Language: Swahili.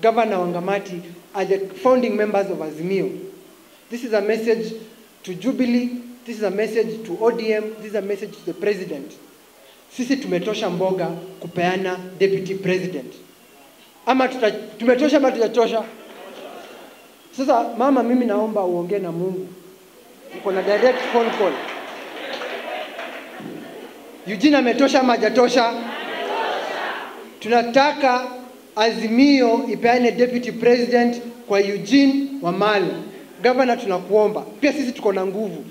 Governor Wangamati are the founding members of Azimio. This is a message to Jubilee, this is a message to ODM, this is a message to the president. Sisi tumetosha mboga kupeana deputy president. Ama tuta, tumetosha ama tujatosha? Sasa mama, mimi naomba uongee na Mungu. Uko na direct phone call. Eugene ametosha ama hajatosha? Tunataka Azimio ipeane deputy president kwa Eugene Wamalwa. Gavana, tunakuomba pia, sisi tuko na nguvu.